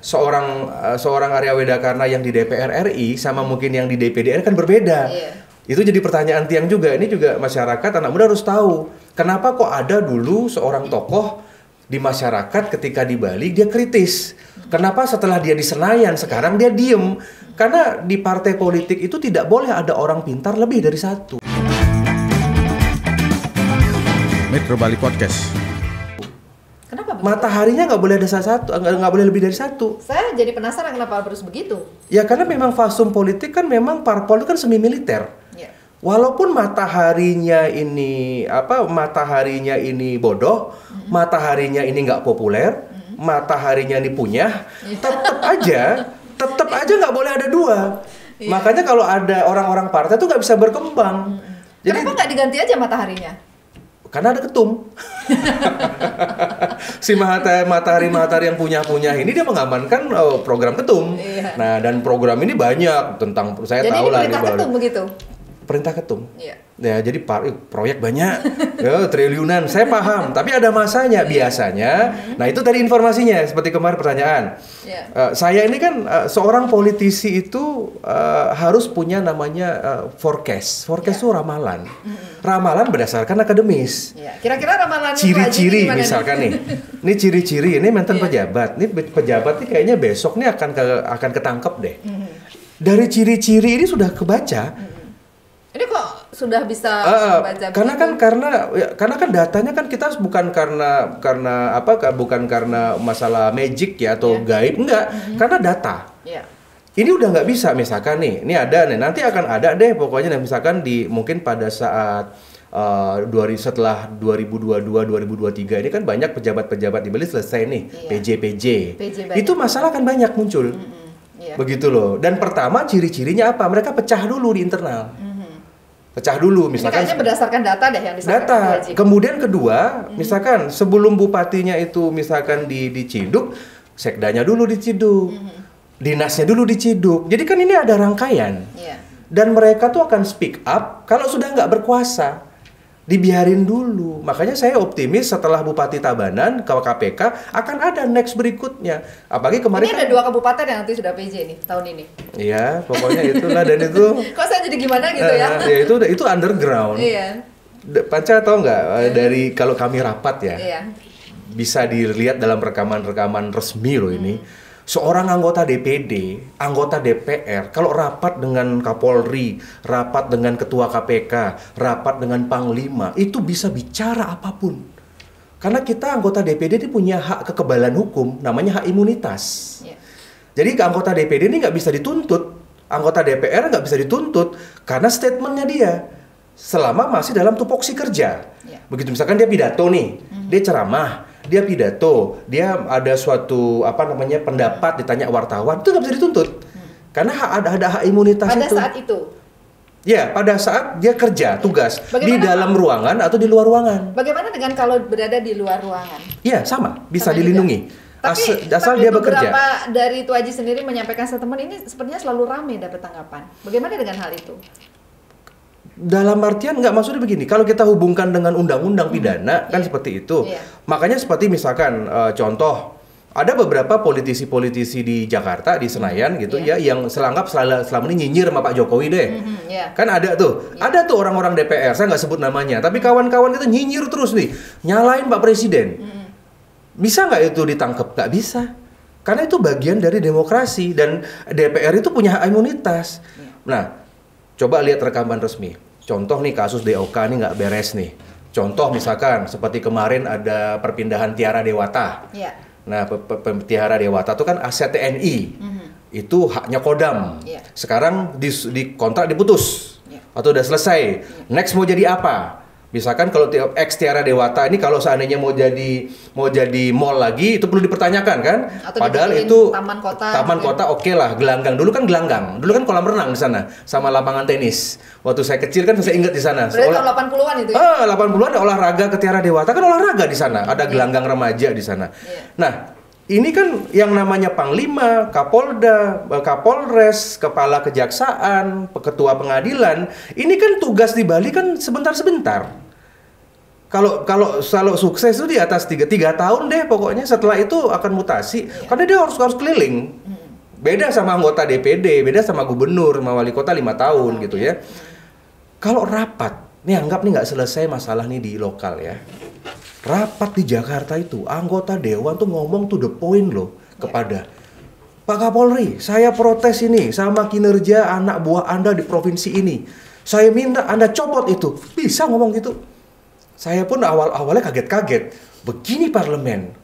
seorang uh, seorang Arya Wedakarna yang di DPR RI sama mungkin yang di DPD RI kan berbeda. Iya. Itu jadi pertanyaan tiang juga. Ini juga masyarakat anak muda harus tahu kenapa kok ada dulu seorang tokoh di masyarakat ketika di Bali dia kritis. Kenapa setelah dia di Senayan sekarang dia diem? Karena di partai politik itu tidak boleh ada orang pintar lebih dari satu. Metro Bali Podcast. Kenapa begitu? Mataharinya nggak boleh ada satu, nggak boleh lebih dari satu. Saya jadi penasaran kenapa harus begitu. Ya karena memang fasum politik kan memang parpol itu kan semi militer. Ya. Walaupun mataharinya ini apa mataharinya ini bodoh, mataharinya ini nggak populer, mataharinya ini punya, tetap aja, tetap aja nggak boleh ada dua. Iya. Makanya kalau ada orang-orang partai tuh nggak bisa berkembang. Jadi Kenapa nggak diganti aja mataharinya? Karena ada ketum. si matahari matahari matahari yang punya punya ini dia mengamankan eh, program ketum. Iya. Nah dan program ini banyak tentang saya jadi tahu ini lah baru. ketum begitu. Perintah ketum. Iya. Ya, jadi proyek banyak, ya, triliunan. Saya paham, tapi ada masanya biasanya. Nah, itu tadi informasinya seperti kemarin pertanyaan. Iya. Eh, saya ini kan eh, seorang politisi itu eh, harus punya namanya eh, forecast. Forecast itu ramalan. Ramalan berdasarkan akademis. Iya. Kira-kira ramalan Ciri-ciri misalkan nih? Ini ciri-ciri ini mantan Iya. pejabat. Ini pe- pejabat nih kayaknya besok nih akan ke, akan ketangkep deh. Mhm. Dari ciri-ciri ini sudah kebaca. Sudah bisa Ah, membaca karena kan karena ya, karena kan datanya kan kita bukan karena karena apa ka- bukan karena masalah magic ya atau Iya. gaib enggak karena data Iya. ini udah nggak bisa misalkan nih ini ada nih nanti akan ada deh pokoknya nih, misalkan di mungkin pada saat uh, 2000 setelah 2022 2023 ini kan banyak pejabat-pejabat di Bali selesai nih Iya. PJ PJ PJ itu masalah kan banyak muncul Mm-mm. Iya. begitu loh dan pertama ciri-cirinya apa mereka pecah dulu di internal Mhm. Pecah dulu Ini misalkan kayaknya berdasarkan data deh yang disampaikan data. Haji. Kemudian kedua, Hmm. misalkan sebelum bupatinya itu misalkan di diciduk, sekdanya dulu diciduk, Hmm. dinasnya dulu diciduk. Jadi kan ini ada rangkaian. Iya. Dan mereka tuh akan speak up kalau sudah nggak berkuasa. Dibiarin dulu. Makanya saya optimis setelah Bupati Tabanan ke KPK akan ada next berikutnya. Apalagi kemarin Ini ada kan- dua kabupaten yang nanti sudah PJ nih tahun ini. Iya, pokoknya itulah dan itu Kok saya jadi gimana gitu ya? eh, ya itu itu underground. Iya. Panca tahu nggak eh, dari kalau kami rapat ya, Iya. bisa dilihat dalam rekaman-rekaman resmi loh ini. Seorang anggota DPD, anggota DPR, kalau rapat dengan Kapolri, rapat dengan Ketua KPK, rapat dengan Panglima, itu bisa bicara apa pun. Karena kita anggota DPD ini punya hak kekebalan hukum, namanya hak imunitas. Iya. Jadi ke anggota DPD ini nggak bisa dituntut, anggota DPR nggak bisa dituntut karena statementnya dia selama masih dalam tupoksi kerja. Ya. Begitu misalkan dia pidato nih, dia ceramah, dia pidato, dia ada suatu apa namanya pendapat ditanya wartawan itu nggak bisa dituntut karena hak- ada ada hak imunitas Pada itu. saat itu, Ya pada saat dia kerja tugas di Bagaimana, dalam Pak? ruangan atau di luar ruangan. bagaimana dengan kalau berada di luar ruangan? Iya sama, bisa Sama juga. dilindungi. Tapi, As- asal tapi dia bekerja. beberapa dari Tuaji sendiri menyampaikan statement ini sepertinya selalu ramai dapat tanggapan. Bagaimana dengan hal itu? Dalam artian nggak maksudnya begini, kalau kita hubungkan dengan undang-undang pidana kan Iya. seperti itu. Iya. Makanya seperti misalkan eh, contoh ada beberapa politisi-politisi di Jakarta di Senayan gitu Iya. ya yang selanggap selama, selama ini nyinyir sama Pak Jokowi deh. Mhm, ya. Kan ada tuh, Iya. ada tuh orang-orang DPR, saya nggak sebut namanya, tapi kawan-kawan kita nyinyir terus nih, nyalain Pak Presiden. Mhm. Bisa nggak itu ditangkap? Nggak bisa. Karena itu bagian dari demokrasi dan DPR itu punya hak imunitas. Iya. Nah, coba lihat rekaman resmi. Contoh nih kasus DOK nih nggak beres nih. Contoh misalkan seperti kemarin ada perpindahan Tiara Dewata. Iya. Nah, Tiara Dewata itu kan aset TNI. Mhm. Itu haknya Kodam. Iya. Sekarang di, di kontrak diputus. Iya. Atau udah selesai. Next mau jadi apa? Misalkan kalau ex Tiara Dewata ini kalau seandainya mau jadi mau jadi mall lagi itu perlu dipertanyakan kan? Atau Padahal itu taman kota Taman gitu. kota oke lah, gelanggang. Dulu kan gelanggang. Dulu kan kolam renang di sana sama lapangan tenis. Waktu saya kecil kan saya ingat di sana. Berarti tahun 80-an itu ya? Ah, 80-an ada olahraga ke Tiara Dewata kan olahraga di sana. Ada gelanggang remaja di sana. Iya. Nah, ini kan yang namanya Panglima, Kapolda, Kapolres, Kepala Kejaksaan, Ketua Pengadilan, ini kan tugas di Bali kan sebentar-sebentar. Kalau kalau kalau sukses itu di atas tiga tiga tahun deh pokoknya setelah itu akan mutasi karena dia harus harus keliling. Beda sama anggota DPD, beda sama gubernur, sama wali kota lima tahun gitu ya. Kalau rapat, nih anggap nih nggak selesai masalah nih di lokal ya. Rapat di Jakarta itu anggota dewan tuh ngomong to the point loh kepada Pak Kapolri, saya protes ini sama kinerja anak buah Anda di provinsi ini. Saya minta Anda copot itu. Bisa ngomong gitu. Saya pun awal-awalnya kaget-kaget. Begini parlemen.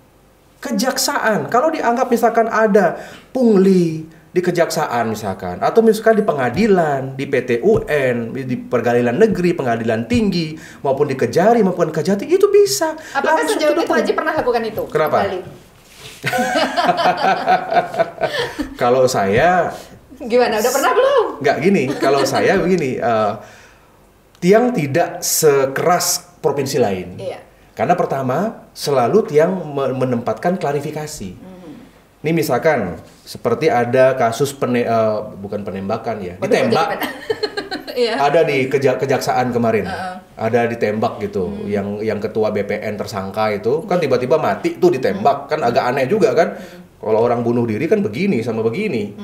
Kejaksaan, kalau dianggap misalkan ada pungli di kejaksaan misalkan atau misalkan di pengadilan, di PT UN, di pergadilan negeri, pengadilan tinggi maupun di Kejari maupun Kejati itu bisa. Apakah Langsung sejauh ini. Haji pernah lakukan itu? Kenapa? Kalau saya Gimana? Udah pernah belum? nggak gini, kalau saya begini, eh, tiang tidak sekeras provinsi lain. Iya. Karena pertama selalu tiang me- menempatkan klarifikasi. Ini misalkan seperti ada kasus pene- eh, bukan penembakan ya, Waduh, ditembak. Iya. ada di keja- kejaksaan kemarin, ada ditembak gitu, Hmm. yang yang ketua BPN tersangka itu kan tiba-tiba mati tuh ditembak, kan agak aneh juga kan. Hmm. Kalau orang bunuh diri kan begini sama begini.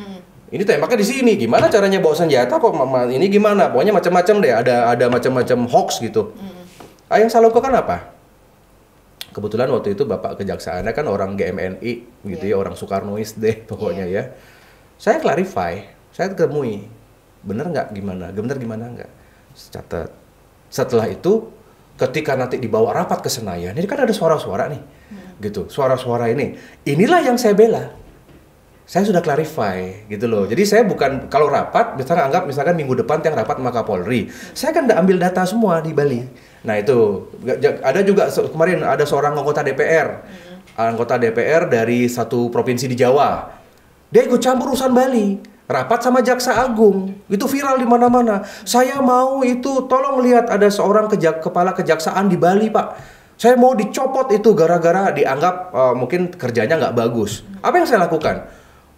Ini tembaknya di sini, gimana caranya bawa senjata? Kok ini gimana? Pokoknya macam-macam deh, ada ada macam-macam hoax gitu. Ah, yang saya lakukan apa? Kebetulan waktu itu bapak kejaksaannya kan orang GMNI gitu Iya. ya, orang Soekarnois deh pokoknya ya. Saya clarify, saya temui, bener nggak gimana, bener gimana nggak, catat. Setelah itu, ketika nanti dibawa rapat ke Senayan, ini kan ada suara-suara nih, gitu, suara-suara ini, inilah yang saya bela. Saya sudah clarify gitu loh. Jadi saya bukan kalau rapat, misalnya anggap misalkan minggu depan yang rapat sama Kapolri, saya kan udah ambil data semua di Bali. Nah itu ada juga kemarin ada seorang anggota DPR, anggota DPR dari satu provinsi di Jawa. Dia ikut campur urusan Bali, rapat sama Jaksa Agung, itu viral di mana-mana. Saya mau itu, tolong lihat ada seorang kejak kepala kejaksaan di Bali Pak. Saya mau dicopot itu gara-gara dianggap eh, mungkin kerjanya nggak bagus. Apa yang saya lakukan?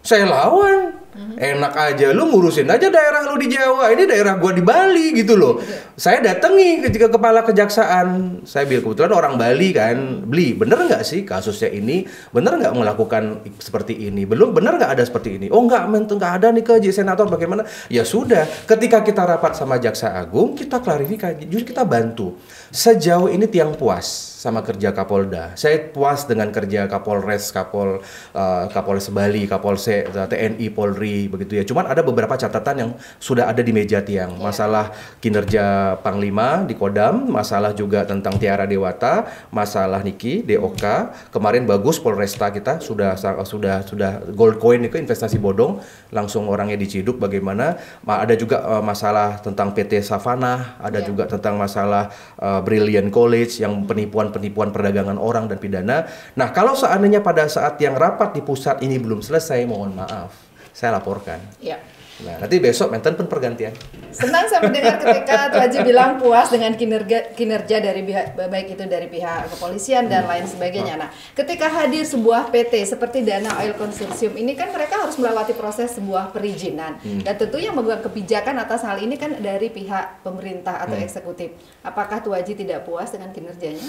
Saya lawan. Enak aja lu ngurusin aja daerah lu di Jawa. Ini daerah gua di Bali gitu loh. Saya datangi ke, ke kepala kejaksaan. Saya bilang kebetulan orang Bali kan. Beli, bener nggak sih kasusnya ini? Bener nggak melakukan seperti ini? Belum bener nggak ada seperti ini? Oh nggak, men, nggak ada nih ke senator bagaimana? Ya sudah. Ketika kita rapat sama jaksa agung, kita klarifikasi. Justru kita bantu. Sejauh ini tiang puas sama kerja Kapolda. Saya puas dengan kerja Kapolres, Kapol eh, Kapolres Bali, Kapolsek, TNI, Polri begitu ya. Cuman ada beberapa catatan yang sudah ada di meja tiang. Masalah kinerja Panglima di Kodam, masalah juga tentang Tiara Dewata, masalah Niki, DOK. Kemarin bagus Polresta kita sudah sudah sudah gold coin itu investasi bodong, langsung orangnya diciduk bagaimana. Ma- Ada juga eh, masalah tentang PT Savana, ada Iya. juga tentang masalah eh, Brilliant College yang penipuan-penipuan perdagangan orang dan pidana. Nah, kalau seandainya pada saat yang rapat di pusat ini belum selesai, mohon maaf, saya laporkan. Iya. Nah, nanti besok menten pun pergantian. Senang saya mendengar ketika Tuh Haji bilang puas dengan kinerja kinerja dari pihak baik itu dari pihak kepolisian dan lain sebagainya. Nah, ketika hadir sebuah PT seperti Dana Oil Consortium ini kan mereka harus melewati proses sebuah perizinan dan tentu yang memegang kebijakan atas hal ini kan dari pihak pemerintah atau eksekutif. Apakah Tuh Haji tidak puas dengan kinerjanya?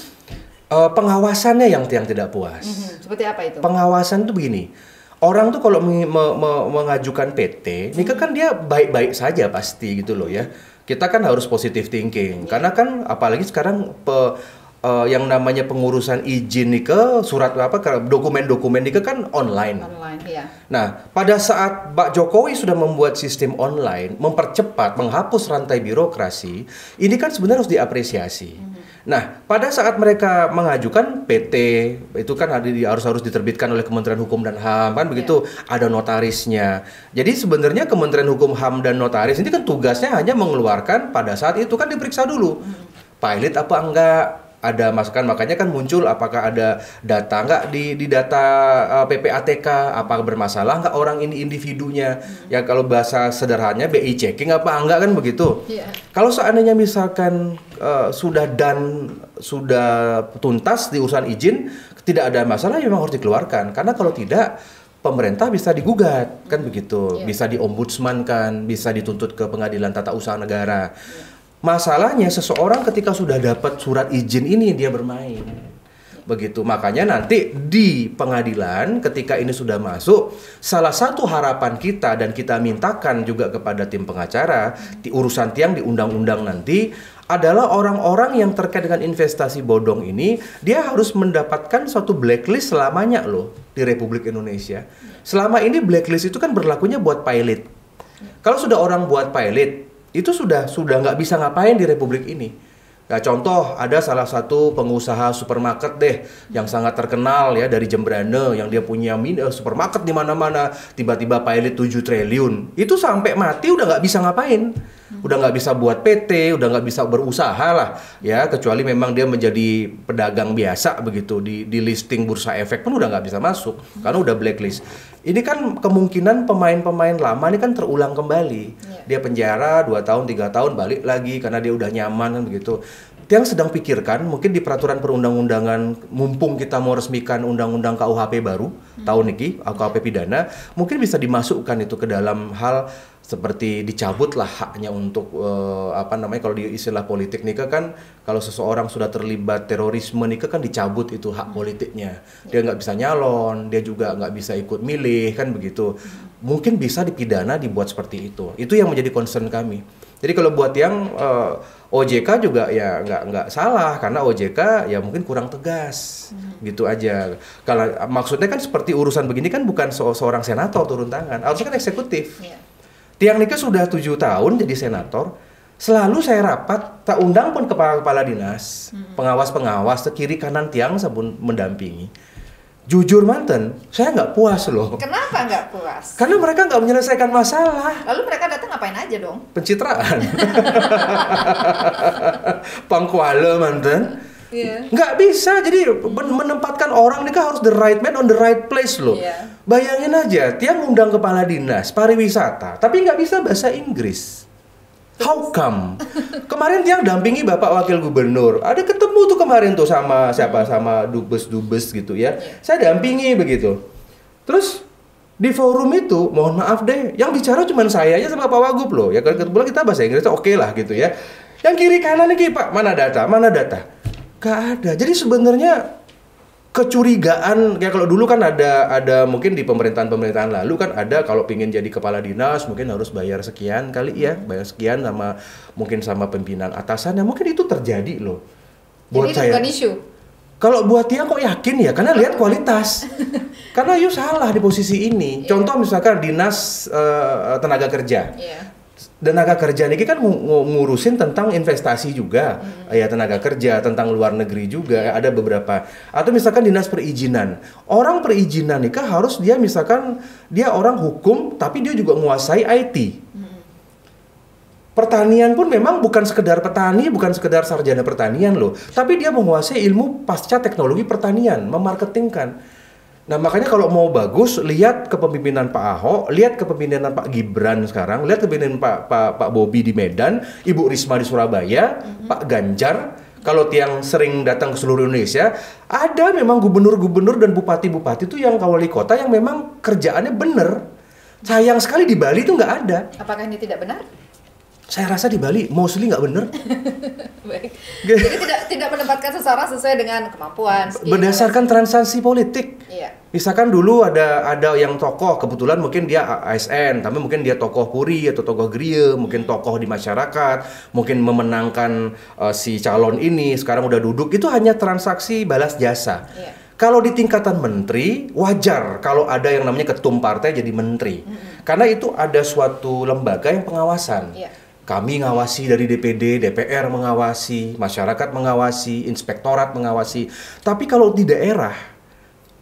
Eh, pengawasannya yang yang tidak puas. Mhm. Seperti apa itu? Pengawasan tuh begini. Orang tuh kalau mengi- me- me- mengajukan PT, ini kan dia baik-baik saja pasti gitu loh ya. Kita kan harus positive thinking. Karena kan apalagi sekarang pe- eh, yang namanya pengurusan izin nih ke surat apa dokumen-dokumen nih ke kan online. Online, ya. Nah, pada saat Pak Jokowi sudah membuat sistem online, mempercepat, menghapus rantai birokrasi, ini kan sebenarnya harus diapresiasi. Nah, pada saat mereka mengajukan PT, itu kan ada di- harus harus diterbitkan oleh Kementerian Hukum dan HAM, kan begitu, ada notarisnya. Jadi sebenarnya Kementerian Hukum HAM dan notaris ini kan tugasnya hanya mengeluarkan pada saat itu kan diperiksa dulu. Pilot apa enggak? Ada masukan makanya kan muncul apakah ada data nggak di di data uh, PPATK apa bermasalah nggak orang ini individunya? Ya kalau bahasa sederhananya BI checking apa enggak kan begitu? Iya. kalau seandainya misalkan uh, sudah dan sudah tuntas di urusan izin tidak ada masalah ya memang harus dikeluarkan. Karena kalau tidak pemerintah bisa digugat kan begitu? Iya. bisa diombudsman kan bisa dituntut ke pengadilan tata usaha negara Masalahnya seseorang ketika sudah dapat surat izin ini dia bermain. Begitu. Makanya nanti di pengadilan ketika ini sudah masuk, salah satu harapan kita dan kita mintakan juga kepada tim pengacara di urusan tiang di undang-undang nanti adalah orang-orang yang terkait dengan investasi bodong ini dia harus mendapatkan suatu blacklist selamanya loh di Republik Indonesia. Selama ini blacklist itu kan berlakunya buat pilot. Kalau sudah orang buat pilot itu sudah sudah nggak bisa ngapain di Republik ini. Ya contoh ada salah satu pengusaha supermarket deh yang sangat terkenal ya dari Jembrane yang dia punya min eh, supermarket di mana-mana tiba-tiba pilot 7 triliun. Itu sampai mati udah nggak bisa ngapain. Udah nggak bisa buat PT udah nggak bisa berusaha lah ya kecuali memang dia menjadi pedagang biasa begitu. Di di listing bursa efek pun udah nggak bisa masuk karena udah blacklist ini kan kemungkinan pemain-pemain lama ini kan terulang kembali. Dia penjara 2 tahun tiga tahun balik lagi karena dia udah nyaman kan begitu yang sedang pikirkan mungkin di peraturan perundang-undangan mumpung kita mau resmikan undang-undang KUHP baru tahun ini KUHP pidana mungkin bisa dimasukkan itu ke dalam hal seperti dicabut lah haknya untuk eh, apa namanya kalau di istilah politik nih kan kalau seseorang sudah terlibat terorisme nih kan dicabut itu hak politiknya. Dia nggak bisa nyalon dia juga nggak bisa ikut milih kan begitu. Mungkin bisa dipidana dibuat seperti itu. Itu yang menjadi concern kami jadi kalau buat yang eh, OJK juga ya nggak nggak salah. Karena OJK ya mungkin kurang tegas. Gitu aja. Kalau maksudnya kan seperti urusan begini kan bukan se- seorang senator turun tangan. Harusnya kan eksekutif. Iya. Tiang Nika sudah tujuh tahun jadi senator. Selalu saya rapat, tak undang pun kepala-kepala dinas, pengawas-pengawas, ke kiri kanan tiang sabun mendampingi. Jujur manten, saya nggak puas loh. Kenapa nggak puas? Karena mereka nggak menyelesaikan masalah. Lalu mereka datang ngapain aja dong? Pencitraan. Pangkuala manten. Iya. Nggak bisa, jadi men- menempatkan orang ini kan harus the right man on the right place loh. Iya. Bayangin aja, tiang undang kepala dinas pariwisata, tapi nggak bisa bahasa Inggris. How come? Kemarin tiang dampingi Bapak Wakil Gubernur. Ada ketemu tuh kemarin tuh sama siapa sama dubes-dubes gitu ya. Saya dampingi begitu. Terus di forum itu, mohon maaf deh, yang bicara cuma saya aja sama Pak Wagub loh. Ya kalau kebetulan kita bahasa Inggris oke lah gitu ya. Yang kiri kanan nih Pak, mana data? Mana data? Gak ada. Jadi sebenarnya kecurigaan kayak kalau dulu kan ada ada mungkin di pemerintahan pemerintahan lalu kan ada kalau pingin jadi kepala dinas mungkin harus bayar sekian kali ya bayar sekian sama mungkin sama pimpinan atasannya. Mungkin itu terjadi loh. Jadi itu bukan isu. kalau buat dia kok yakin ya? Karena lihat kualitas. Karena you salah di posisi ini. Contoh misalkan dinas eh, tenaga kerja. Iya. Tenaga kerja ini kan ngu- ngu- ngurusin tentang investasi juga. Ya tenaga kerja tentang luar negeri juga ada beberapa. Atau misalkan dinas perizinan. Orang perizinan kan harus dia misalkan dia orang hukum tapi dia juga menguasai IT Pertanian pun memang bukan sekedar petani, bukan sekedar sarjana pertanian loh, tapi dia menguasai ilmu pasca teknologi pertanian, memarketingkan. Nah makanya kalau mau bagus, lihat kepemimpinan Pak Ahok, lihat kepemimpinan Pak Gibran sekarang, lihat kepemimpinan Pak Pak Pak Bobi di Medan, Ibu Risma di Surabaya, Pak Ganjar. Kalau tiang sering datang ke seluruh Indonesia, ada memang gubernur-gubernur dan bupati-bupati itu yang wali kota yang memang kerjaannya bener. Sayang sekali di Bali itu nggak ada. Apakah ini tidak benar? Saya rasa di Bali mostly nggak bener. Baik. Jadi tidak tidak menempatkan seseorang sesuai dengan kemampuan. skill, Berdasarkan transaksi politik. Iya. Misalkan dulu ada ada yang tokoh, kebetulan mungkin dia ASN, tapi mungkin dia tokoh puri atau tokoh griye, mungkin tokoh di masyarakat, mungkin memenangkan eh, si calon ini, sekarang udah duduk, itu hanya transaksi balas jasa. Iya. Kalau di tingkatan menteri, wajar kalau ada yang namanya ketum partai jadi menteri. Karena itu ada suatu lembaga yang pengawasan. Iya. Kami ngawasi dari DPD, DPR mengawasi, masyarakat mengawasi, inspektorat mengawasi. Tapi kalau di daerah,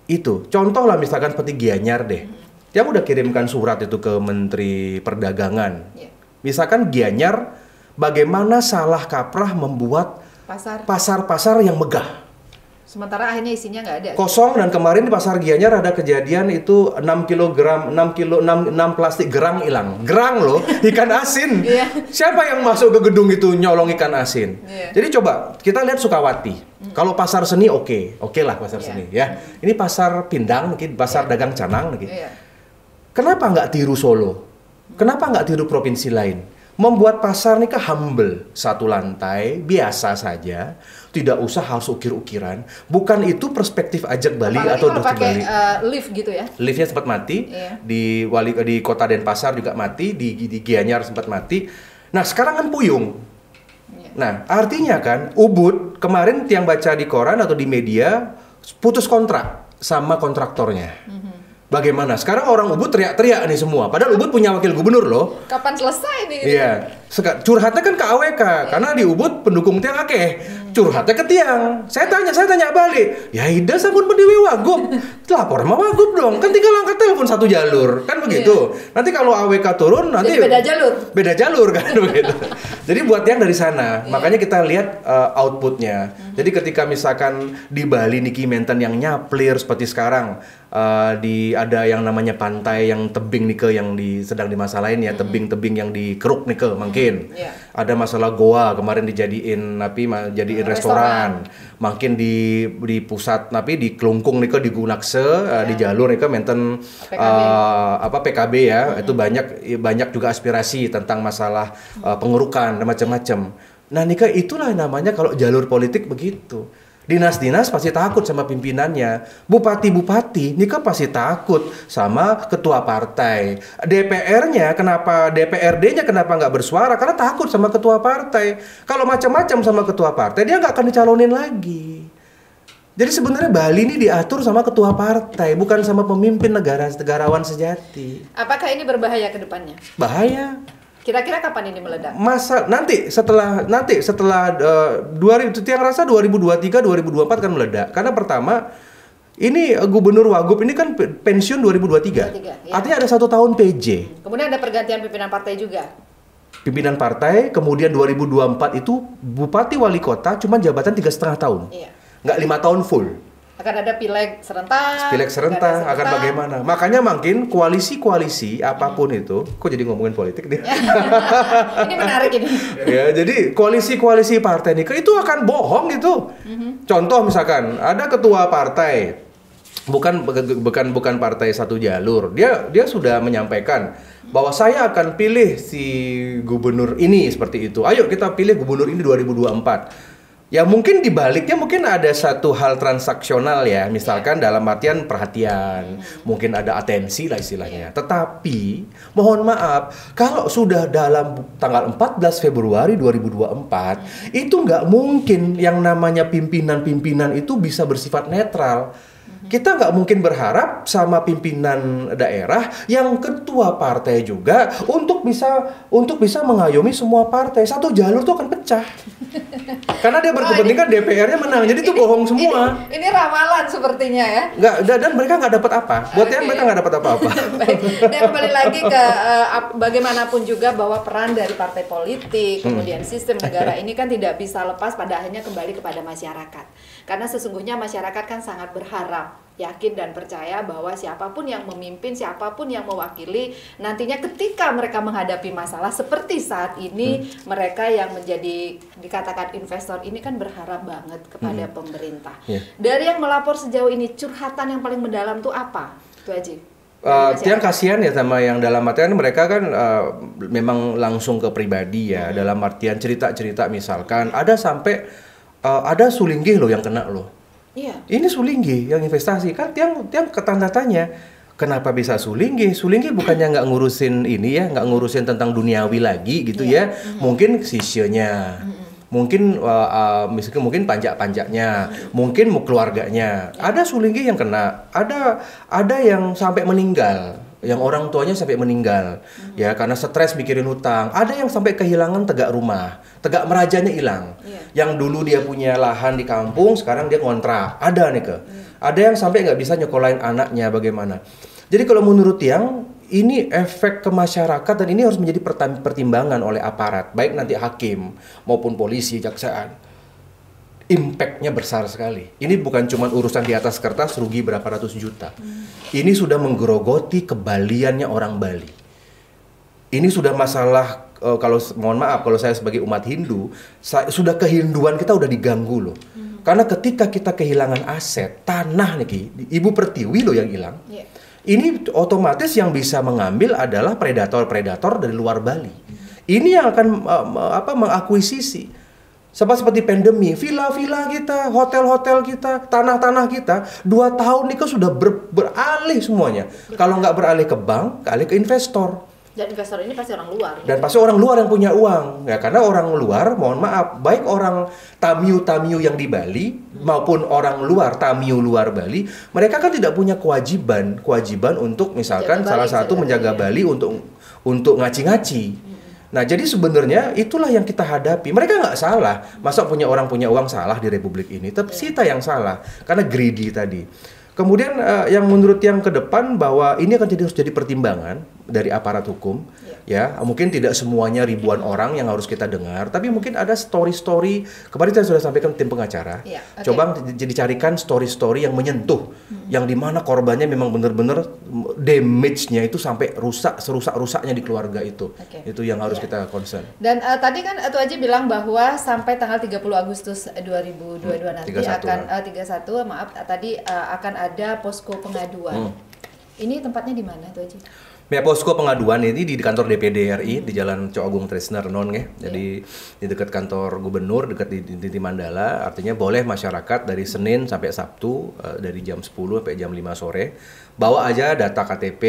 itu contoh lah misalkan seperti Gianyar deh. Dia udah kirimkan surat itu ke Menteri Perdagangan. Iya. Misalkan Gianyar, bagaimana salah kaprah membuat Pasar. pasar-pasar yang megah. Sementara akhirnya isinya nggak ada. Kosong dan kemarin di pasar Gianyar ada kejadian itu 6 kilogram 6 kilo 6, 6 plastik gerang hilang. Gerang loh, ikan asin. Iya. Siapa yang masuk ke gedung itu nyolong ikan asin? Iya. Jadi coba kita lihat Sukawati. Kalau pasar seni oke, oke lah pasar Iya. seni ya. Ini pasar Pindang mungkin, pasar Iya. dagang canang mungkin. Iya. Kenapa nggak tiru Solo? Kenapa nggak tiru provinsi lain? Membuat pasar nih ke humble. Satu lantai biasa saja. Tidak usah harus ukir-ukiran. Bukan itu perspektif ajak Bali Apalagi atau Dokter pakai Bali. eh, lift gitu ya. liftnya sempat mati. Iya. di wali di kota Denpasar juga mati. Di di Gianyar sempat mati. Nah sekarang kan puyung. Iya. nah artinya kan Ubud kemarin tiang baca di koran atau di media putus kontrak sama kontraktornya. Mhm. Bagaimana sekarang orang Ubud teriak-teriak nih semua padahal Ubud punya wakil gubernur loh Kapan selesai nih? Iya, Seka- curhatnya kan ke AWK karena di Ubud pendukung tiang akeh. Curhatnya ke tiang. Saya tanya, saya tanya balik. Ya ida sampun pendewi wagub. Lapor sama wagub dong. Kan tinggal angkat telepon satu jalur. Kan begitu. Nanti kalau AWK turun nanti Jadi beda jalur. beda jalur kan begitu. Jadi buat yang dari sana, makanya kita lihat uh, outputnya. Jadi ketika misalkan di Bali Niki Menten yang nyaplir seperti sekarang uh, di ada yang namanya pantai yang tebing nih ke yang di sedang dimasalahin ya tebing-tebing yang di keruk nih ke mungkin. Iya. Ada masalah goa kemarin dijadiin napi jadiin Hmm, restoran. Makin di di pusat napi di Kelungkung nih ke di Gunakse uh, di jalur nih ke Menten PKB. uh, apa PKB ya itu banyak banyak juga aspirasi tentang masalah uh, pengurukan dan macam-macam. Nah Nika itulah namanya kalau jalur politik begitu. Dinas-dinas pasti takut sama pimpinannya. Bupati-bupati Nika pasti takut sama ketua partai. DPR-nya kenapa DPRD-nya kenapa nggak bersuara? Karena takut sama ketua partai. Kalau macam-macam sama ketua partai dia nggak akan dicalonin lagi. Jadi sebenarnya Bali ini diatur sama ketua partai, bukan sama pemimpin negara negarawan sejati. Apakah ini berbahaya ke depannya? Bahaya. Kira-kira kapan ini meledak? Masa nanti setelah nanti setelah uh, 2000 tiang rasa 2023 2024 kan meledak. Karena pertama ini uh, gubernur Wagub ini kan pe- pensiun 2023. 23, ya. Artinya ada satu tahun PJ. Kemudian ada pergantian pimpinan partai juga. Pimpinan partai, kemudian 2024 itu bupati wali kota cuma jabatan tiga setengah tahun, Iya. nggak lima tahun full. Akan ada pileg serentak. Pileg serentak pilkada akan bagaimana? Makanya makin koalisi-koalisi apa pun itu, kok jadi ngomongin politik nih? ini menarik ini. ya, jadi koalisi-koalisi partai ini itu akan bohong gitu. Contoh misalkan ada ketua partai bukan bukan bukan partai satu jalur. Dia dia sudah menyampaikan bahwa saya akan pilih si gubernur ini seperti itu. Ayo kita pilih gubernur ini 2024. Ya mungkin di baliknya mungkin ada satu hal transaksional ya, misalkan dalam artian perhatian, mungkin ada atensi lah istilahnya. Tetapi mohon maaf, kalau sudah dalam tanggal 14 Februari 2024, itu nggak mungkin yang namanya pimpinan-pimpinan itu bisa bersifat netral. Kita nggak mungkin berharap sama pimpinan daerah yang ketua partai juga untuk bisa untuk bisa mengayomi semua partai. Satu jalur tuh akan pecah. Karena dia berkepentingan DPR-nya menang. Jadi itu bohong semua. Ini, ini ramalan sepertinya ya. Nggak dan, mereka nggak dapat apa. Buat yang Oke. mereka nggak dapat apa-apa. Dan kembali lagi ke ap- bagaimanapun juga bahwa peran dari partai politik, Hmm. kemudian sistem negara ini kan tidak bisa lepas pada akhirnya kembali kepada masyarakat. Karena sesungguhnya masyarakat kan sangat berharap, yakin dan percaya bahwa siapa pun yang memimpin, siapa pun yang mewakili, nantinya ketika mereka menghadapi masalah seperti saat ini, Hmm. mereka yang menjadi dikatakan investor ini kan berharap banget kepada pemerintah. Iya. Dari yang melapor sejauh ini, curhatan yang paling mendalam tuh apa? Itu aja. Uh, tiang kasihan ya sama yang dalam artian mereka kan uh, memang langsung ke pribadi ya dalam artian cerita-cerita misalkan ada sampai uh, ada sulinggih loh yang kena loh. Iya. ini sulinggih yang investasi. Kan tiang tiang ketanda tanya kenapa bisa sulinggih? Sulinggih bukannya nggak ngurusin ini ya nggak ngurusin tentang duniawi lagi gitu ya. Mungkin sisionya mungkin uh, uh, misalnya mungkin panjak-panjaknya mungkin mu- keluarganya ada sulinggih yang kena. Ada ada yang sampai meninggal yang orang tuanya sampai meninggal ya karena stres mikirin hutang. Ada yang sampai kehilangan tegak rumah tegak merajanya hilang. Iya. yang dulu dia punya lahan di kampung sekarang dia ngontrak. Ada nih ke. Ada yang sampai nggak bisa nyekolahin anaknya bagaimana? Jadi kalau menurut yang ini efek ke masyarakat dan ini harus menjadi pertimbangan oleh aparat baik nanti hakim maupun polisi jaksaan impactnya besar sekali. Ini bukan cuma urusan di atas kertas rugi berapa ratus juta. Ini sudah menggerogoti kebaliannya orang Bali. Ini sudah masalah eh, kalau mohon maaf kalau saya sebagai umat Hindu sa- sudah kehinduan kita udah diganggu loh. Karena ketika kita kehilangan aset tanah nih Ibu Pertiwi loh yang hilang. Iya. Ini otomatis yang bisa mengambil adalah predator-predator dari luar Bali. Ini yang akan uh, apa mengakuisisi. Sebab seperti pandemi, villa-villa kita, hotel-hotel kita, tanah-tanah kita, dua tahun ini kan sudah ber- beralih semuanya. Kalau nggak beralih ke bank, alih ke investor. Dan investor ini pasti orang luar. Dan pasti orang luar yang punya uang. Ya karena orang luar, mohon maaf, baik orang tamiu-tamiu yang di Bali maupun orang luar tamiu luar Bali, mereka kan tidak punya kewajiban, kewajiban untuk misalkan Jaga salah Bali, satu jaga menjaga Bali, ya. Bali untuk untuk ngaci-ngaci. Nah, jadi sebenarnya itulah yang kita hadapi. Mereka nggak salah. Masa punya orang punya uang salah di republik ini? Tapi kita yang salah karena greedy tadi. Kemudian eh, yang menurut yang ke depan bahwa ini akan jadi harus jadi pertimbangan dari aparat hukum ya mungkin tidak semuanya ribuan orang yang harus kita dengar tapi mungkin ada story-story kemarin saya sudah sampaikan tim pengacara Iya, oke. coba di- jadi carikan story-story yang menyentuh yang di mana korbannya memang benar-benar damage-nya itu sampai rusak serusak-rusaknya di keluarga itu Oke. itu yang harus Iya. kita concern Dan eh, tadi kan Atu Aji bilang bahwa sampai tanggal 30 Agustus 2022 nanti 31, akan ya. eh, 31 maaf eh, tadi eh, akan ada posko pengaduan. Hmm. Ini tempatnya di mana Atu Aji? Ya, posko pengaduan ini di kantor DPD RI di Jalan Cok Agung Tresner non ya. Jadi di dekat kantor gubernur, dekat di, di, di Mandala. Artinya boleh masyarakat dari Senin sampai Sabtu eh, dari jam 10 sampai jam 5 sore bawa aja data KTP,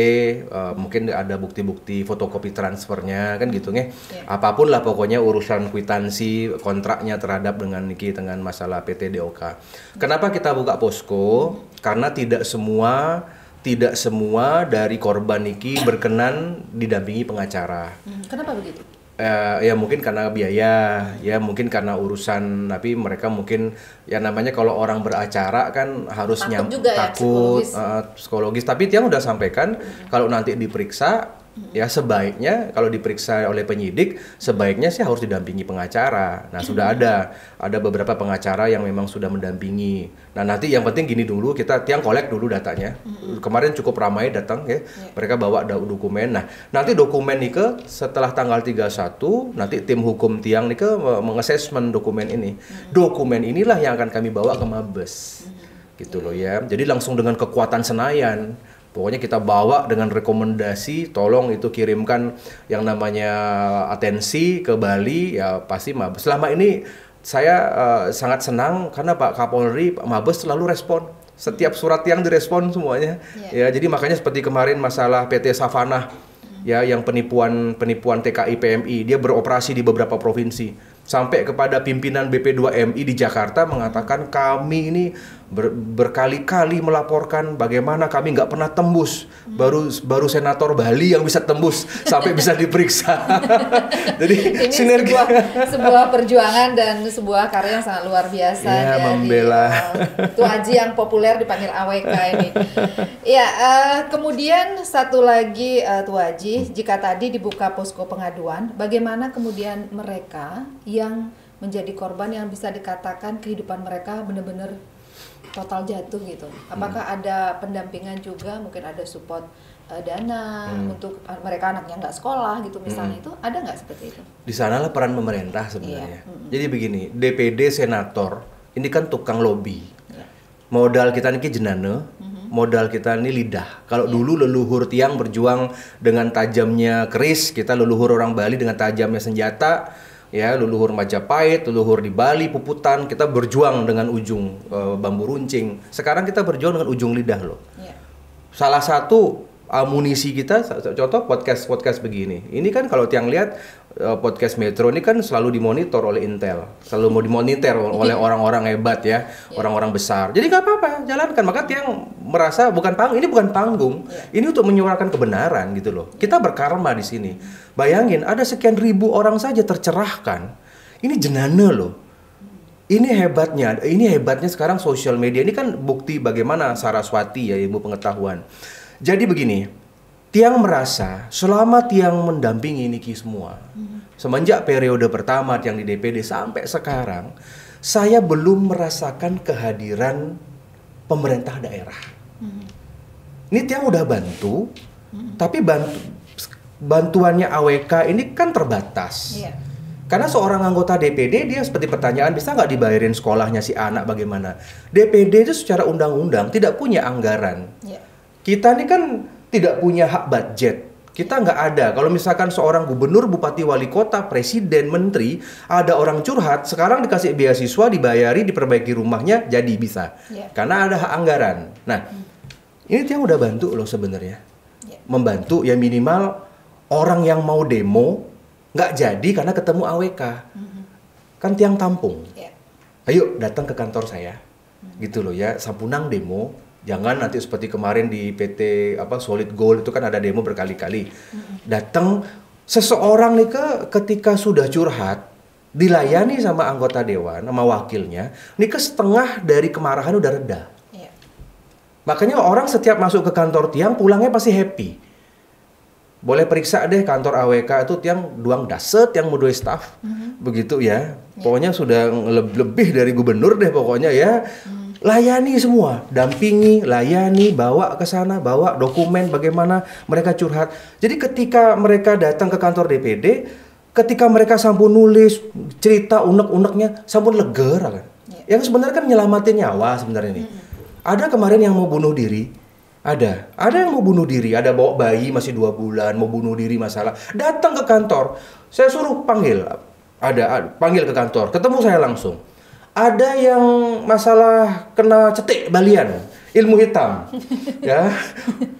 eh, mungkin ada bukti-bukti fotokopi transfernya kan gitu nge. Iya. Apa pun lah pokoknya urusan kwitansi kontraknya terhadap dengan niki dengan masalah PT DOK. Kenapa kita buka posko? Karena tidak semua tidak semua dari korban niki berkenan didampingi pengacara. Hmm, Kenapa begitu? Eh, ya mungkin karena biaya, ya mungkin karena urusan, tapi mereka mungkin ya namanya kalau orang beracara kan harus Takut nyam juga ya, takut psikologis. eh, psikologis. Tapi Tiang udah sampaikan kalau nanti diperiksa ya sebaiknya kalau diperiksa oleh penyidik sebaiknya sih harus didampingi pengacara. Nah sudah ada ada beberapa pengacara yang memang sudah mendampingi. Nah nanti yang penting gini dulu kita Tiang kolek dulu datanya. Kemarin cukup ramai datang ya. Mereka bawa dokumen. Nah nanti dokumen nih ke setelah tanggal 31 nanti tim hukum Tiang nih ke mengasesmen dokumen ini. Dokumen inilah yang akan kami bawa ke Mabes. Gitu loh ya. Jadi langsung dengan kekuatan Senayan. Pokoknya kita bawa dengan rekomendasi, tolong itu kirimkan yang namanya atensi ke Bali, ya pasti Mabes. Selama ini saya eh, sangat senang karena Pak Kapolri, Pak Mabes selalu respon. Setiap surat yang direspon semuanya. Iya. Ya, jadi makanya seperti kemarin masalah PT Savana ya yang penipuan penipuan TKI PMI dia beroperasi di beberapa provinsi sampai kepada pimpinan BP2MI di Jakarta mengatakan kami ini ber- berkali-kali melaporkan bagaimana kami nggak pernah tembus baru baru senator Bali yang bisa tembus sampai bisa diperiksa jadi Ini sinergi sebuah, sebuah perjuangan dan sebuah karya yang sangat luar biasa Iya, dari membela. eh, Tuh Aji yang populer dipanggil AWK ini. Ya, eh, kemudian satu lagi eh, Tuh Aji, jika tadi dibuka posko pengaduan, bagaimana kemudian mereka yang menjadi korban yang bisa dikatakan kehidupan mereka benar-benar total jatuh gitu. Apakah Hmm. ada pendampingan juga, mungkin ada support eh, dana Hmm. untuk eh, mereka anaknya nggak sekolah gitu misalnya itu ada nggak seperti itu? di sanalah peran pemerintah sebenarnya. Iya, mm-mm. Jadi begini, DPD senator ini kan tukang lobby. Ya. Modal kita ini jenane, modal kita ini lidah. Kalau dulu leluhur tiang berjuang dengan tajamnya keris, kita leluhur orang Bali dengan tajamnya senjata, ya leluhur Majapahit, leluhur di Bali, Puputan, kita berjuang dengan ujung eh, bambu runcing. Sekarang kita berjuang dengan ujung lidah loh. Ya. salah satu amunisi kita contoh podcast podcast begini. Ini kan kalau tiang lihat eh, podcast Metro ini kan selalu dimonitor oleh Intel. Selalu mau dimonitor oleh orang-orang hebat ya orang-orang besar. Jadi nggak apa-apa jalankan. Maka tiang merasa bukan panggung ini bukan panggung. Ini untuk menyuarakan kebenaran gitu loh. Kita berkarma di sini. Bayangin ada sekian ribu orang saja tercerahkan. Ini jenane loh. Ini hebatnya, ini hebatnya sekarang sosial media. Ini kan bukti bagaimana Saraswati ya ilmu pengetahuan. Jadi begini, Tiang merasa selama Tiang mendampingi Niki semua, semenjak periode pertama Tiang di DPD sampai sekarang, saya belum merasakan kehadiran pemerintah daerah. Ini Tiang udah bantu, tapi bantu bantuannya AWK ini kan terbatas. Iya. Karena seorang anggota DPD dia seperti pertanyaan bisa nggak dibayarin sekolahnya si anak bagaimana? DPD itu secara undang-undang tidak punya anggaran. Ya. Kita ini kan tidak punya hak budget. Kita nggak ada. Kalau misalkan seorang gubernur, bupati, wali kota, presiden, menteri, ada orang curhat, sekarang dikasih beasiswa, dibayari, diperbaiki rumahnya, jadi bisa. Iya. Karena ada hak anggaran. Nah, ini Tiang udah bantu loh sebenarnya. Iya. Membantu ya minimal orang yang mau demo nggak jadi karena ketemu AWK. Kan Tiang tampung. Ya. Ayo datang ke kantor saya. Gitu loh ya, Sampunang demo. Jangan nanti seperti kemarin di PT apa Solid Gold itu kan ada demo berkali-kali. Datang seseorang nih ke ketika sudah curhat dilayani sama anggota dewan sama wakilnya, nih ke setengah dari kemarahan udah reda. Iya. Makanya orang setiap masuk ke kantor tiang pulangnya pasti happy. Boleh periksa deh kantor AWK itu tiang duang daset yang mudoi staff. Begitu ya. Pokoknya sudah le- lebih dari gubernur deh pokoknya ya. Layani semua, dampingi, layani, bawa ke sana, bawa dokumen bagaimana mereka curhat. Jadi ketika mereka datang ke kantor DPD, ketika mereka sampun nulis cerita unek-uneknya, sampun legera kan. Yang sebenarnya kan nyelamatin nyawa sebenarnya nih. Ada kemarin yang mau bunuh diri, ada. Ada yang mau bunuh diri, ada bawa bayi masih dua bulan, mau bunuh diri masalah. Datang ke kantor, saya suruh panggil. Ada, ada, panggil ke kantor, ketemu saya langsung. Ada yang masalah kena cetik balian, ilmu hitam. ya,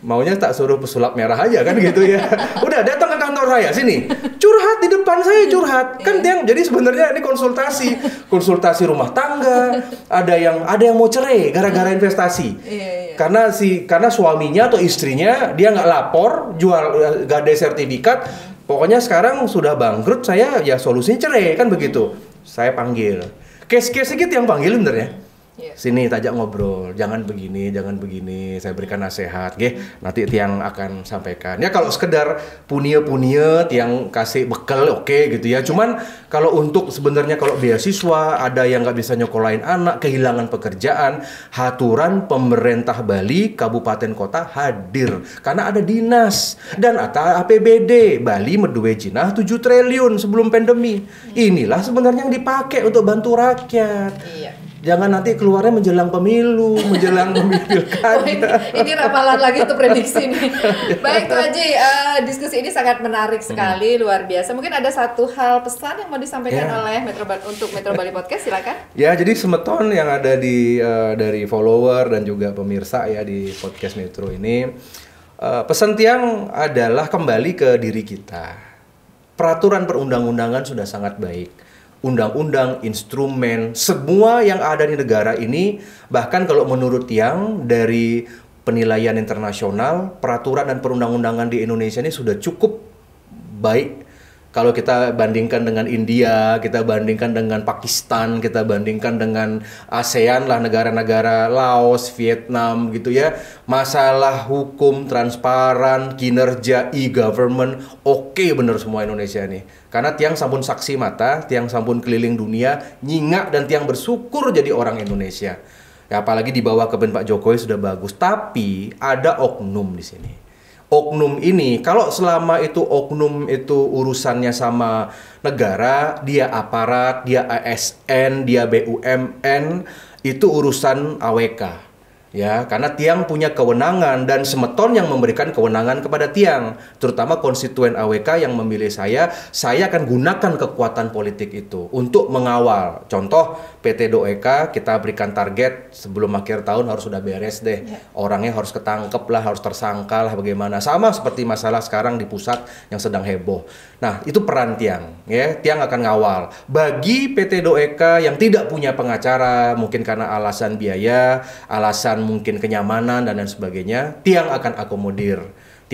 maunya tak suruh pesulap merah aja kan gitu ya. Udah datang ke kantor saya sini, curhat di depan saya curhat. Kan dia jadi sebenarnya ini konsultasi, konsultasi rumah tangga. Ada yang ada yang mau cerai gara-gara investasi. Iya, iya. Karena si karena suaminya atau istrinya dia nggak lapor jual eh, gade sertifikat. Pokoknya sekarang sudah bangkrut saya ya solusinya cerai kan begitu. Saya panggil. Case-case gitu yang panggil bener ya. Iya. Sini tajak ngobrol, jangan begini, jangan begini. Saya berikan nasihat, Nggih, nanti tiang akan sampaikan. Ya kalau sekedar punya-punya tiang kasih bekal oke gitu ya. Cuman kalau untuk sebenarnya kalau beasiswa ada yang nggak bisa nyokolain anak, kehilangan pekerjaan, haturan pemerintah Bali, kabupaten kota hadir karena ada dinas dan ada APBD Bali medue jinah 7 triliun sebelum pandemi. Inilah sebenarnya yang dipakai untuk bantu rakyat. Iya. Jangan nanti keluarnya menjelang pemilu, menjelang pemilu Oh, ini, ini ramalan lagi untuk prediksi nih. Baik Tuh Haji, eh, diskusi ini sangat menarik sekali, luar biasa. Mungkin ada satu hal pesan yang mau disampaikan Ya. oleh Metro untuk Metro Bali Podcast, silakan. Ya, jadi semeton yang ada di eh, dari follower dan juga pemirsa ya di podcast Metro ini eh, pesan tiang adalah kembali ke diri kita. Peraturan perundang-undangan sudah sangat baik. Undang-undang, instrumen, semua yang ada di negara ini bahkan kalau menurut tiang dari penilaian internasional, peraturan dan perundang-undangan di Indonesia ini sudah cukup baik kalau kita bandingkan dengan India, kita bandingkan dengan Pakistan, kita bandingkan dengan ASEAN lah negara-negara Laos, Vietnam gitu ya. Masalah hukum, transparan, kinerja e-government, oke bener semua Indonesia nih. Karena tiang sampun saksi mata, tiang sampun keliling dunia, nyingak dan tiang bersyukur jadi orang Indonesia. Ya apalagi di bawah keben Pak Jokowi sudah bagus, tapi ada oknum di sini oknum ini kalau selama itu oknum itu urusannya sama negara, dia aparat, dia ASN, dia BUMN, itu urusan AWK. Ya, karena tiang punya kewenangan dan semeton yang memberikan kewenangan kepada tiang, terutama konstituen AWK yang memilih saya, saya akan gunakan kekuatan politik itu untuk mengawal. Contoh PT Doeka kita berikan target sebelum akhir tahun harus sudah beres deh. Ya. Orangnya harus ketangkep lah, harus tersangka lah bagaimana. Sama seperti masalah sekarang di pusat yang sedang heboh. Nah, itu peran tiang, ya. Tiang akan ngawal. Bagi PT Doeka yang tidak punya pengacara, mungkin karena alasan biaya, alasan mungkin kenyamanan dan lain sebagainya, tiang akan akomodir.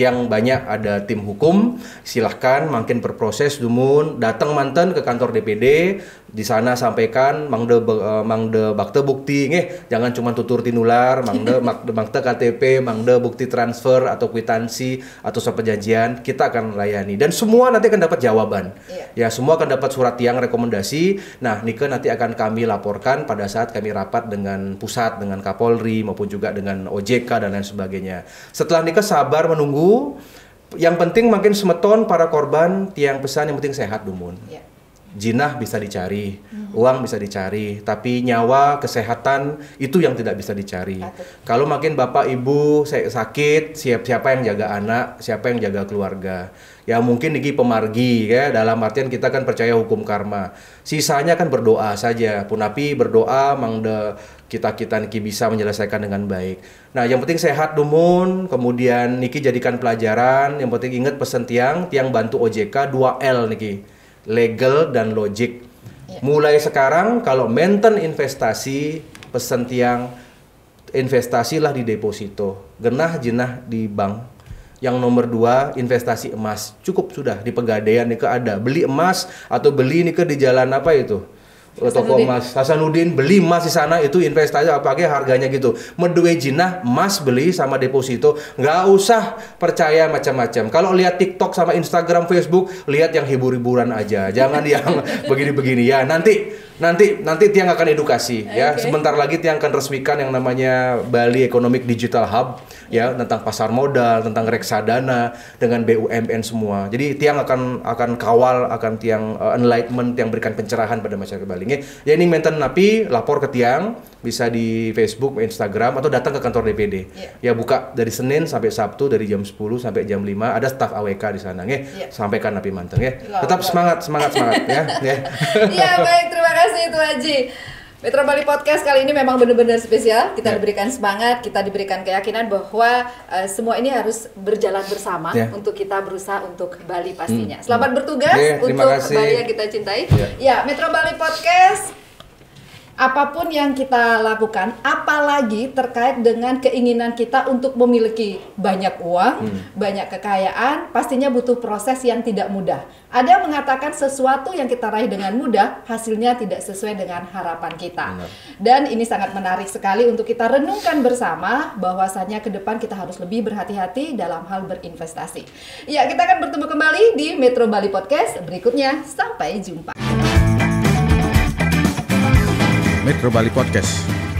Tiang banyak ada tim hukum, silahkan makin berproses dumun, datang mantan ke kantor DPD, di sana sampaikan mangde eh, mangde bakte bukti. Nggih jangan cuma tutur tinular. Mangde mangte KTP mangde bukti transfer atau kwitansi atau surat perjanjian kita akan layani. Dan semua nanti akan dapat jawaban. Iya. ya semua akan dapat surat tiang rekomendasi. Nah Nike nanti akan kami laporkan pada saat kami rapat dengan pusat dengan Kapolri maupun juga dengan OJK dan lain sebagainya. Setelah Nike sabar menunggu yang penting makin semeton para korban tiang pesan yang penting sehat dumun Ya. jinah bisa dicari, uang bisa dicari, tapi nyawa, kesehatan itu yang tidak bisa dicari. Kalau makin bapak ibu sa- sakit, siap siapa yang jaga anak, siapa yang jaga keluarga. Ya mungkin niki pemargi ya dalam artian kita kan percaya hukum karma. Sisanya kan berdoa saja. Punapi berdoa mangde kita kita niki bisa menyelesaikan dengan baik. Nah yang penting sehat dumun, kemudian niki jadikan pelajaran. Yang penting ingat pesan tiang, tiang bantu OJK 2L niki, legal dan logic. Mulai sekarang kalau maintain investasi pesan tiang investasilah di deposito, genah jenah di bank. Yang nomor dua investasi emas. Cukup sudah di pegadaian nih ke ada. Beli emas atau beli nih ke di jalan apa itu toko emas. Hasanuddin beli emas di sana itu investasi apalagi harganya gitu. Medue jinah emas beli sama deposito. Nggak usah percaya macam-macam. Kalau lihat TikTok sama Instagram Facebook lihat yang hibur-hiburan aja. Jangan yang begini-begini. Ya nanti nanti nanti tiang akan edukasi ya. Oke. sebentar lagi tiang akan resmikan yang namanya Bali Economic Digital Hub ya tentang pasar modal tentang reksadana dengan BUMN semua jadi tiang akan akan kawal akan tiang uh, enlightenment yang berikan pencerahan pada masyarakat Bali ya ini maintain napi lapor ke tiang bisa di Facebook Instagram atau datang ke kantor DPD Iya. ya buka dari Senin sampai Sabtu dari jam 10 sampai jam 5 ada staf AWK di sana nge. Iya. sampaikan napi manteng ya tetap lah. semangat semangat semangat ya ya Iya baik terima kasih itu Haji. Metro Bali Podcast kali ini memang benar-benar spesial. Kita Ya. diberikan semangat, kita diberikan keyakinan bahwa eh, semua ini harus berjalan bersama Ya. untuk kita berusaha untuk Bali pastinya. Selamat bertugas terima untuk kasih. Bali yang kita cintai. Ya. Ya, Metro Bali Podcast apa pun yang kita lakukan, apalagi terkait dengan keinginan kita untuk memiliki banyak uang, Hmm. banyak kekayaan, pastinya butuh proses yang tidak mudah. Ada yang mengatakan sesuatu yang kita raih dengan mudah, hasilnya tidak sesuai dengan harapan kita. Benar. Dan ini sangat menarik sekali untuk kita renungkan bersama bahwasannya ke depan kita harus lebih berhati-hati dalam hal berinvestasi. Ya, kita akan bertemu kembali di Metro Bali Podcast berikutnya. Sampai jumpa. Metro Bali Podcast.